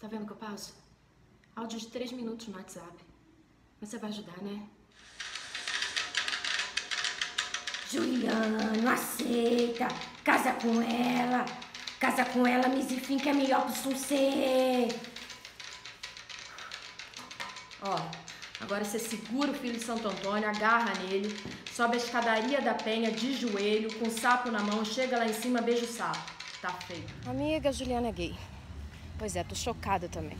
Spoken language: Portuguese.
Tá vendo que eu passo? Áudio de três minutos no WhatsApp. Mas você vai ajudar, né? Juliano, aceita. Casa com ela. Casa com ela, Misifim, que é melhor pro você. Ó, agora você segura o filho de Santo Antônio, agarra nele, sobe a escadaria da penha de joelho, com o sapo na mão, chega lá em cima, beija o sapo. Tá feito. Amiga, Juliana é gay. Pois é, tô chocada também.